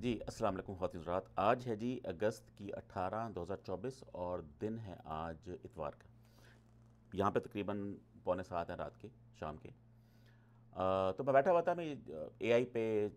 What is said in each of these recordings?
جی السلام علیکم خواتین رات آج ہے جی اگست کی اٹھارہ دو ہزار چوبیس اور دن ہے آج اتوار کا۔ یہاں پہ تقریباً پونے سات ہیں رات کے، شام کے۔ تو میں بیٹھا ہوا تھا، میں اے آئی پہ،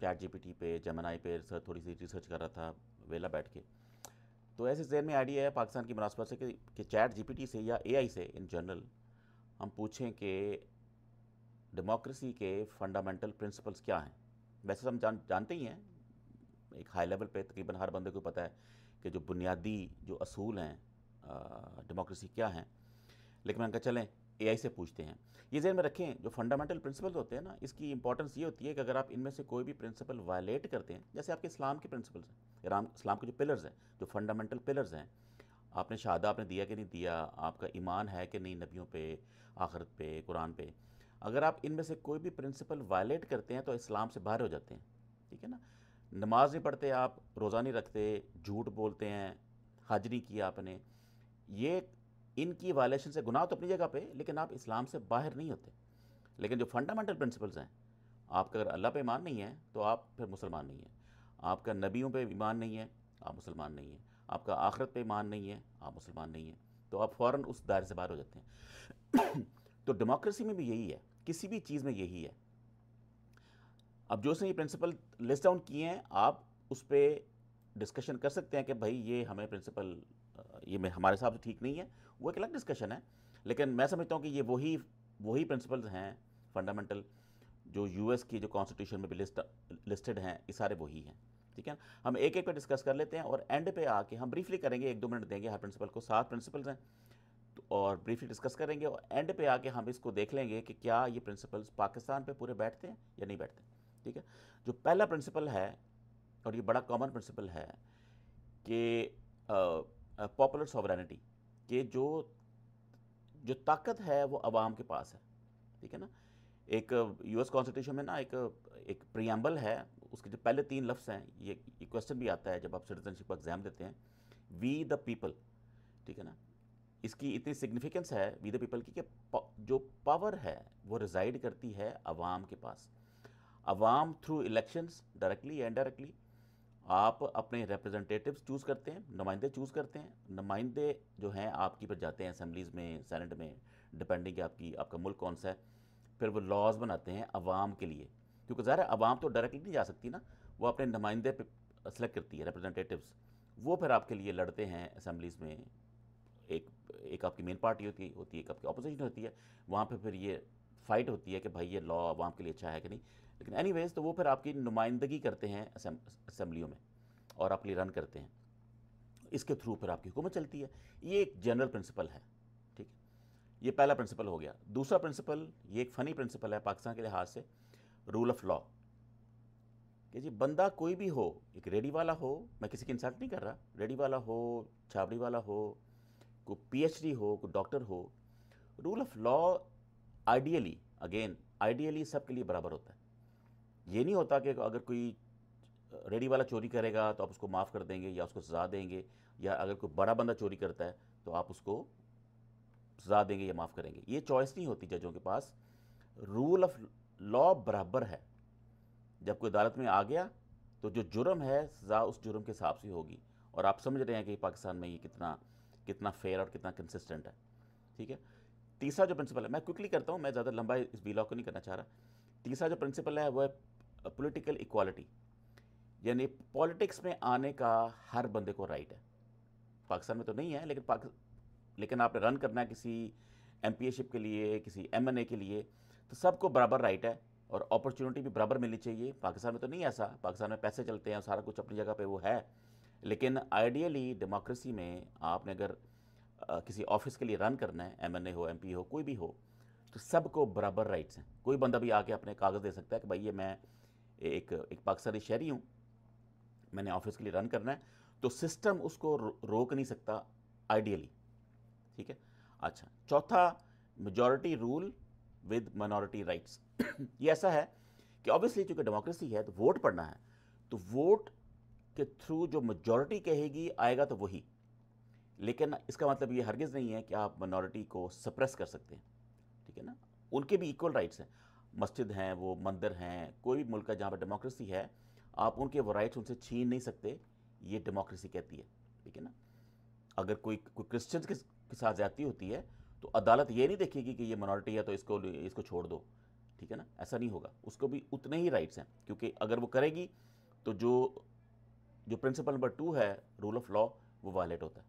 چیٹ جی پی ٹی پہ جمن آئی پہ تھوڑی سی ریسرچ کر رہا تھا، ویلا بیٹھ کے۔ تو ایسے ذہن میں آئیڈیا ہے پاکستان کی مناسبت سے کہ چیٹ جی پی ٹی سے یا اے آئی سے ان جنرل ہم پوچھیں کہ ڈیموکریسی کے فنڈامنٹل پرنسپلس کیا ہیں۔ ویسے ہم جان، جانتے ہی ہیں ایک ہائی لیول پہ تقریباً ہر بندے کو پتہ ہے کہ جو بنیادی جو اصول ہیں ڈیموکریسی کیا ہیں؟ لیکن میں ان کا چلیں اے آئی سے پوچھتے ہیں۔ یہ ذہن میں رکھیں، جو فنڈامنٹل پرنسپل ہوتے ہیں نا، اس کی امپورٹنس یہ ہوتی ہے کہ اگر آپ ان میں سے کوئی بھی پرنسپل وائلیٹ کرتے ہیں، جیسے آپ کے اسلام کے پرنسپلس ہیں اسلام کے جو پلرز ہیں، جو فنڈامنٹل پلرز ہیں، آپ نے شہادہ آپ نے دیا کہ نہیں دیا، آپ کا ایمان ہے کہ نہیں نبیوں پہ، آخرت پہ، قرآن پہ، اگر آپ ان میں سے کوئی بھی پرنسپل وائلیٹ کرتے ہیں تو اسلام سے باہر ہو جاتے ہیں۔ ٹھیک ہے نا؟ نماز نہیں پڑھتے آپ، روزہ نہیں رکھتے، جھوٹ بولتے ہیں، حج نہیں کیا آپ نے، یہ ان کی وائلیشن سے گناہ تو اپنی جگہ پہ، لیکن آپ اسلام سے باہر نہیں ہوتے۔ لیکن جو فنڈامنٹل پرنسپلز ہیں، آپ کا اگر اللہ پہ ایمان نہیں ہے، تو آپ پھر مسلمان نہیں ہیں۔ آپ کا نبیوں پہ ایمان نہیں ہے، آپ مسلمان نہیں ہیں۔ آپ کا آخرت پہ ایمان نہیں ہے، آپ مسلمان نہیں ہیں۔ تو آپ فوراً اس دائرے سے باہر ہو جاتے ہیں۔ تو ڈیموکریسی میں بھی یہی ہے، کسی بھی چیز میں یہی ہے۔ اب جو اس نے یہ پرنسپل لسٹ ڈاؤن کیے ہیں، آپ اس پہ ڈسکشن کر سکتے ہیں کہ بھائی یہ ہمیں پرنسپل یہ ہمارے حساب سے ٹھیک نہیں ہے۔ وہ ایک الگ ڈسکشن ہے۔ لیکن میں سمجھتا ہوں کہ یہ وہی وہی پرنسپلز ہیں فنڈامنٹل جو یو ایس کی جو کانسٹیٹیوشن میں بھی لسٹ لسٹڈ ہیں، یہ سارے وہی ہیں۔ ٹھیک ہے ہم ایک ایک پہ ڈسکس کر لیتے ہیں اور اینڈ پہ آ کے ہم بریفلی کریں گے، ایک دو منٹ دیں گے، ہر پرنسپل کو سات پرنسپلز ہیں۔ اور بریفلی ڈسکس کریں گے اور اینڈ پہ آ کے ہم اس کو دیکھ لیں گے کہ کیا یہ پرنسپلز پاکستان پہ پورے بیٹھتے ہیں یا نہیں بیٹھتے۔ ٹھیک ہے؟ جو پہلا پرنسپل ہے اور یہ بڑا کامن پرنسپل ہے کہ پاپولر سوورینٹی کہ جو جو طاقت ہے وہ عوام کے پاس ہے، ٹھیک ہے نا؟ ایک یو ایس کانسٹیٹیوشن میں نا ایک ایک پریامبل ہے، اس کے جو پہلے تین لفظ ہیں، یہ یہ کوشچن بھی آتا ہے جب آپ سٹیزنشپ کا ایگزام دیتے ہیں وی دا پیپل ٹھیک ہے نا؟ اس کی اتنی سگنیفیکنس ہے وی دا پیپل کی کہ جو پاور ہے وہ ریزائڈ کرتی ہے عوام کے پاس۔ عوام تھرو الیکشنز ڈائریکٹلی یا انڈائریکٹلی آپ اپنے ریپرزنٹیٹیوز چوز کرتے ہیں، نمائندے چوز کرتے ہیں۔ نمائندے جو ہیں، آپ کی پر جاتے ہیں اسمبلیز میں سینٹ میں ڈپینڈنگ آپ کی، آپ کا ملک کون سا ہے۔ پھر وہ لاز بناتے ہیں عوام کے لیے۔ کیونکہ ظاہر ہے، عوام تو ڈائریکٹلی نہیں جا سکتی نا، وہ اپنے نمائندے پہ سلیکٹ کرتی ہے ریپرزنٹیٹیوز وہ پھر آپ کے لیے لڑتے ہیں اسمبلیز میں۔ ایک ایک آپ کی مین پارٹی ہوتی ہوتی ہے، ایک آپ کی اپوزیشن ہوتی ہے۔ وہاں پہ پھر یہ فائٹ ہوتی ہے کہ بھائی یہ لا عوام کے لیے اچھا ہے کہ نہیں۔ لیکن اینی ویز تو وہ پھر آپ کی نمائندگی کرتے ہیں اسمبلیوں میں اور آپ لیے رن کرتے ہیں۔ اس کے تھرو پھر آپ کی حکومت چلتی ہے۔ یہ ایک جنرل پرنسپل ہے، ٹھیک ہے۔ یہ پہلا پرنسپل ہو گیا۔ دوسرا پرنسپل یہ ایک فنی پرنسپل ہے پاکستان کے لحاظ سے رول آف لا کہ جی بندہ کوئی بھی ہو، ایک ریڈی والا ہو، میں کسی کی انسلٹ نہیں کر رہا، ریڈی والا ہو، چھاپڑی والا ہو، کوئی پی ایچ ڈی ہو، کوئی doctor who rule of law ideally again ideally سب کے لیے برابر ہوتا ہے۔ یہ نہیں ہوتا کہ اگر کوئی ریڈی والا چوری کرے گا تو آپ اس کو معاف کر دیں گے یا اس کو سزا دیں گے یا اگر کوئی بڑا بندہ چوری کرتا ہے تو آپ اس کو سزا دیں گے یا معاف کریں گے۔ یہ چوائس نہیں ہوتی ججوں کے پاس۔ رول آف لا برابر ہے۔ جب کوئی عدالت میں آ گیا تو جو جرم ہے سزا اس جرم کے حساب سے ہوگی۔ اور آپ سمجھ رہے ہیں کہ پاکستان میں یہ کتنا کتنا فیئر اور کتنا کنسسٹنٹ ہے۔ ٹھیک ہے؟ تیسرا جو پرنسپل ہے، میں کوکلی کرتا ہوں، میں زیادہ لمبا اس ویلاگ کو نہیں کرنا چاہ رہا۔ تیسرا جو پرنسپل ہے وہ ہے پولیٹیکل ایکوالٹی یعنی پولیٹکس میں آنے کا ہر بندے کو رائٹ ہے۔ پاکستان میں تو نہیں ہے، لیکن پاک لیکن آپ نے رن کرنا ہے کسی ایم پی اے شپ کے لیے، کسی ایم این اے کے لیے، تو سب کو برابر رائٹ ہے اور اپرچونٹی بھی برابر ملنی چاہیے۔ پاکستان میں تو نہیں ایسا۔ پاکستان میں پیسے چلتے ہیں سارا کچھ اپنی جگہ پہ وہ ہے۔ لیکن آئیڈیلی ڈیموکریسی میں آپ نے اگر کسی آفس کے لیے رن کرنا ہے ایم این اے ہو ایم پی ہو، کوئی بھی ہو، تو سب کو برابر رائٹس ہیں۔ کوئی بندہ بھی آ کے اپنے کاغذ دے سکتا ہے کہ بھائی یہ میں ایک ایک پاکستانی شہری ہوں، میں نے آفس کے لیے رن کرنا ہے، تو سسٹم اس کو روک نہیں سکتا آئیڈیلی ٹھیک ہے؟ اچھا چوتھا majority rule with minority rights یہ ایسا ہے کہ آبویسلی چونکہ ڈیموکریسی ہے تو ووٹ پڑنا ہے، تو ووٹ کے تھرو جو میجورٹی کہے گی، آئے گا تو وہی۔ لیکن اس کا مطلب یہ ہرگز نہیں ہے کہ آپ منورٹی کو سپریس کر سکتے ہیں، ٹھیک ہے نا؟ ان کے بھی ایکول رائٹس ہیں۔ مسجد ہیں، وہ مندر ہیں، کوئی بھی ملک ہے جہاں پر ڈیموکریسی ہے، آپ ان کے وہ رائٹس ان سے چھین نہیں سکتے، یہ ڈیموکریسی کہتی ہے، ٹھیک ہے نا؟ اگر کوئی کوئی کرسچنس کے ساتھ زیادتی ہوتی ہے، تو عدالت یہ نہیں دیکھے گی کہ یہ منارٹی ہے تو اس کو اس کو چھوڑ دو، ٹھیک ہے نا؟ ایسا نہیں ہوگا، اس کو بھی اتنے ہی رائٹس ہیں، کیونکہ اگر وہ کرے گی تو جو جو پرنسپل نمبر ٹو ہے رول آف لا وہ وائلیٹ ہوتا ہے،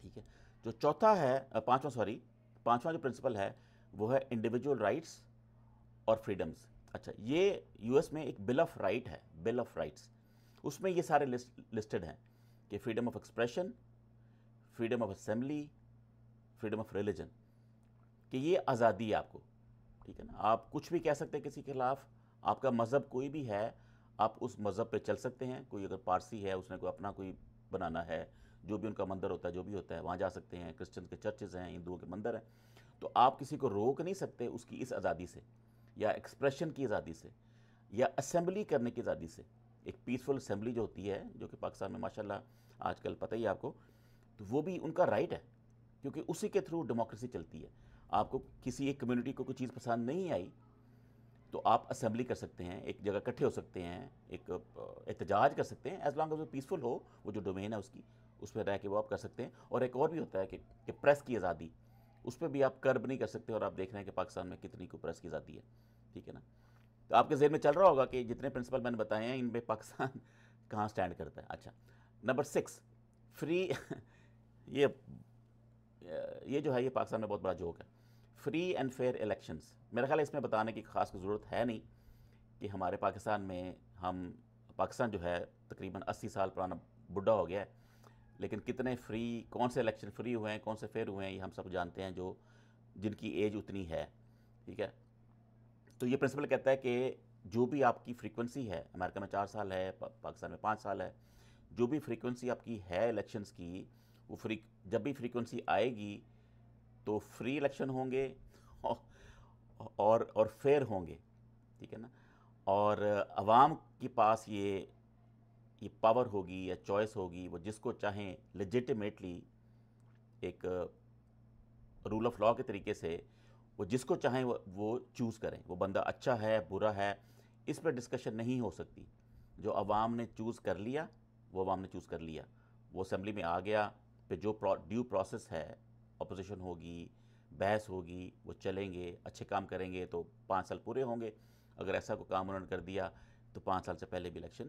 ٹھیک ہے؟ جو چوتھا ہے، پانچواں سوری پانچواں جو پرنسپل ہے، وہ ہے انڈیویجول رائٹس اور فریڈمز اچھا یہ یو ایس میں ایک بل آف رائٹ ہے بل آف رائٹس اس میں یہ سارے لسٹڈ ہیں کہ freedom of expression freedom of assembly freedom of religion کہ یہ آزادی ہے آپ کو، ٹھیک ہے نا؟ آپ کچھ بھی کہہ سکتے ہیں کسی کے خلاف، آپ کا مذہب کوئی بھی ہے، آپ اس مذہب پہ چل سکتے ہیں، کوئی اگر پارسی ہے، اس نے کوئی اپنا کوئی بنانا ہے، جو بھی ان کا مندر ہوتا ہے، جو بھی ہوتا ہے، وہاں جا سکتے ہیں کرسچن کے چرچز ہیں، ہندوؤں کے مندر ہیں، تو آپ کسی کو روک نہیں سکتے اس کی اس آزادی سے۔ یا ایکسپریشن کی آزادی سے، یا اسمبلی کرنے کی آزادی سے۔ ایک پیسفل اسمبلی جو ہوتی ہے، جو کہ پاکستان میں ماشاءاللہ آج کل پتہ ہی آپ کو، تو وہ بھی ان کا رائٹ ہے۔ کیونکہ اسی کے تھرو ڈیموکریسی چلتی ہے۔ آپ کو کسی ایک کمیونٹی کو کوئی چیز پسند نہیں آئی، تو آپ اسمبلی کر سکتے ہیں، ایک جگہ کٹھے ہو سکتے ہیں، ایک احتجاج کر سکتے ہیں۔ ایز لانگ وہ پیسفل ہو، وہ جو ڈومین ہے اس کی، اس پہ رہ کے وہ آپ کر سکتے ہیں۔ اور ایک اور بھی ہوتا ہے کہ پریس کی آزادی۔ اس پہ بھی آپ کرب نہیں کر سکتے اور آپ دیکھ رہے ہیں کہ پاکستان میں کتنی کوپرس کی آزادی ہے، ٹھیک ہے نا؟ تو آپ کے ذہن میں چل رہا ہوگا کہ جتنے پرنسپل میں نے بتائے ہیں ان پہ پاکستان کہاں سٹینڈ کرتا ہے؟ اچھا نمبر سکس، فری یہ یہ جو ہے، یہ پاکستان میں بہت بڑا جوک ہے۔ فری اینڈ فیئر الیکشنز، میرا خیال ہے اس میں بتانے کی خاص ضرورت ہے نہیں کہ ہمارے پاکستان میں ہم، پاکستان جو ہے تقریباً اسی سال پرانا بڈھا ہو گیا ہے۔ لیکن کتنے فری کون سے الیکشن فری ہوئے ہیں، کون سے فیئر ہوئے ہیں، یہ ہم سب جانتے ہیں جو جن کی ایج اتنی ہے، ٹھیک ہے؟ تو یہ پرنسپل کہتا ہے کہ جو بھی آپ کی فریکوینسی ہے امریکہ میں چار سال ہے پاکستان میں پانچ سال ہے، جو بھی فریکوینسی آپ کی ہے الیکشنز کی، وہ فری جب بھی فریکوینسی آئے گی تو فری الیکشن ہوں گے اور اور فیئر ہوں گے، ٹھیک ہے نا؟ اور عوام کے پاس یہ یہ پاور ہوگی یا چوائس ہوگی، وہ جس کو چاہیں لیجیٹیمیٹلی ایک رول آف لا کے طریقے سے وہ جس کو چاہیں وہ چوز کریں۔ وہ بندہ اچھا ہے، برا ہے، اس پہ ڈسکشن نہیں ہو سکتی۔ جو عوام نے چوز کر لیا، وہ عوام نے چوز کر لیا۔ وہ اسمبلی میں آ گیا، پھر جو ڈیو پروسیس ہے اپوزیشن ہوگی، بحث ہوگی، وہ چلیں گے، اچھے کام کریں گے تو پانچ سال پورے ہوں گے۔ اگر ایسا کوئی کام انہوں نے کر دیا، تو پانچ سال سے پہلے بھی الیکشن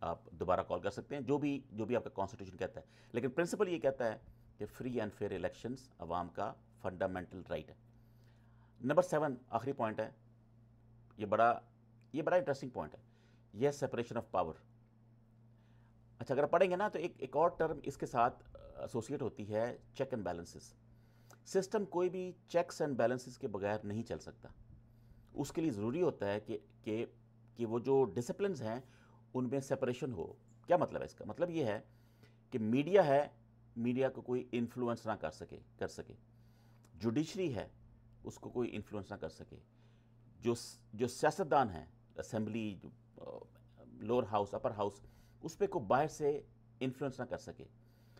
آپ دوبارہ کال کر سکتے ہیں، جو بھی جو بھی آپ کا کانسٹیٹیوشن کہتا ہے۔ لیکن پرنسپل یہ کہتا ہے کہ فری اینڈ فیئر الیکشنز عوام کا فنڈامنٹل رائٹ ہے۔ نمبر سیون آخری پوائنٹ ہے۔ یہ بڑا یہ بڑا انٹرسٹنگ پوائنٹ ہے۔ یہ سیپریشن آف پاور اچھا اگر پڑھیں گے نا تو ایک ایک اور ٹرم اس کے ساتھ ایسوسیٹ ہوتی ہے چیک اینڈ بیلنسز سسٹم کوئی بھی چیکس اینڈ بیلنسز کے بغیر نہیں چل سکتا۔ اس کے لیے ضروری ہوتا ہے کہ کہ کہ وہ جو ڈسپلنز ہیں ان میں سپریشن ہو۔ کیا مطلب ہے اس کا؟ مطلب یہ ہے کہ میڈیا ہے میڈیا کو کوئی انفلوئنس نہ کر سکے کر سکے۔ جوڈیشری ہے، اس کو کوئی انفلوئنس نہ کر سکے۔ جو جو سیاستدان ہیں assembly lower house upper house اس پہ کوئی باہر سے انفلوئنس نہ کر سکے۔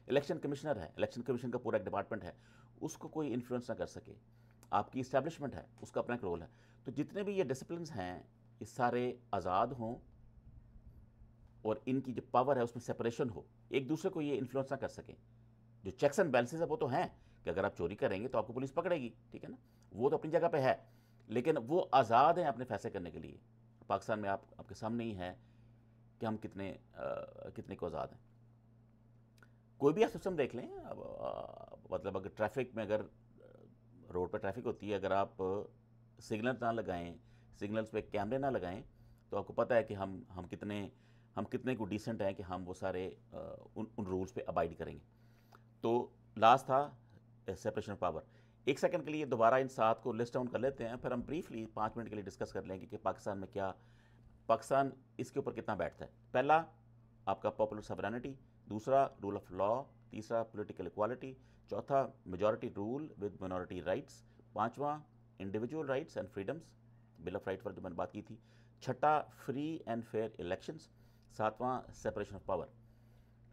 الیکشن کمشنر ہے الیکشن کمیشن کا پورا ایک ڈپارٹمنٹ ہے۔ اس کو کوئی انفلوئنس نہ کر سکے۔ آپ کی اسٹیبلشمنٹ ہے، اس کا اپنا ایک رول ہے۔ تو جتنے بھی یہ ڈسپلنس ہیں، یہ سارے آزاد ہوں۔ اور ان کی جو پاور ہے اس میں سپریشن ہو، ایک دوسرے کو یہ انفلوئنس نہ کر سکیں۔ جو چیکس اینڈ بیلنسز ہے وہ تو ہیں کہ اگر آپ چوری کریں گے تو آپ کو پولیس پکڑے گی، ٹھیک ہے نا؟ وہ تو اپنی جگہ پہ ہے، لیکن وہ آزاد ہیں اپنے فیصلے کرنے کے لیے۔ پاکستان میں آپ آپ کے سامنے ہی ہے کہ ہم کتنے کتنے کو آزاد ہیں۔ کوئی بھی آپ سسٹم دیکھ لیں مطلب اگر ٹریفک میں اگر روڈ پہ ٹریفک ہوتی ہے، اگر آپ سگنل نہ لگائیں سگنلز پہ کیمرے نہ لگائیں، تو آپ کو پتہ ہے کہ ہم ہم کتنے ہم کتنے کو ڈیسنٹ ہیں کہ ہم وہ سارے ان ان رولز پہ ابائڈ کریں گے۔ تو لاسٹ تھا سیپریشن آف پاور ایک سیکنڈ کے لیے دوبارہ ان سات کو لسٹ ڈاؤن کر لیتے ہیں، پھر ہم بریفلی پانچ منٹ کے لیے ڈسکس کر لیں گے کہ پاکستان میں کیا، پاکستان اس کے اوپر کتنا بیٹھتا ہے۔ پہلا، آپ کا پاپولر سبرانٹی دوسرا رول آف لا تیسرا پولیٹیکل اکوالٹی چوتھا majority rule with minority rights پانچواں individual rights and freedoms bill of right پر جو میں نے بات کی تھی، چھٹا فری اینڈ فیئر الیکشنس ساتواں سیپریشن آف پاور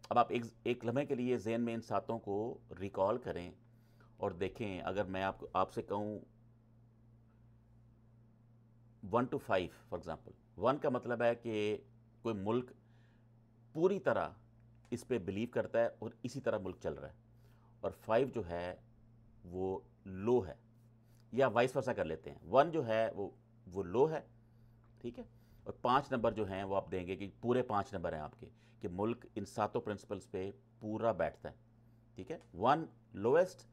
اب آپ ایک ایک لمحے کے لیے ذہن میں ان ساتوں کو ریکال کریں اور دیکھیں، اگر میں آپ آپ سے کہوں one two five for example one کا مطلب ہے کہ کوئی ملک پوری طرح اس پہ بلیو کرتا ہے اور اسی طرح ملک چل رہا ہے۔ اور فائیو جو ہے، وہ لو ہے، یا وائس ورسا کر لیتے ہیں۔ ون جو ہے، وہ وہ لو ہے، ٹھیک ہے؟ اور پانچ نمبر جو ہیں وہ آپ دیں گے کہ پورے پانچ نمبر ہیں آپ کے، کہ ملک ان ساتوں پرنسپلس پہ پورا بیٹھتا ہے، ٹھیک ہے؟ One lowest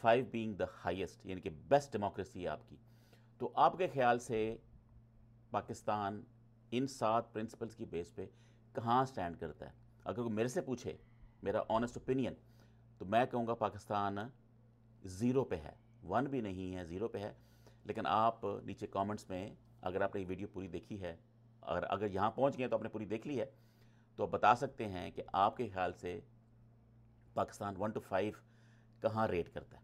five being the highest یعنی کہ بیسٹ ڈیموکریسی ہے آپ کی۔ تو آپ کے خیال سے پاکستان ان سات پرنسپلس کی بیس پہ کہاں سٹینڈ کرتا ہے؟ اگر کوئی میرے سے پوچھے، میرا آنیسٹ اوپینین تو میں کہوں گا پاکستان زیرو پہ ہے۔ ون بھی نہیں ہے، زیرو پہ ہے، لیکن آپ نیچے کامنٹس میں اگر آپ نے یہ ویڈیو پوری دیکھی ہے اگر اگر یہاں پہنچ گئے تو آپ نے پوری دیکھ لی ہے، تو آپ بتا سکتے ہیں کہ آپ کے خیال سے پاکستان ون ٹو فائیو کہاں ریٹ کرتا ہے۔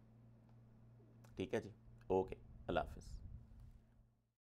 ٹھیک ہے جی؟ اوکے، اللہ حافظ۔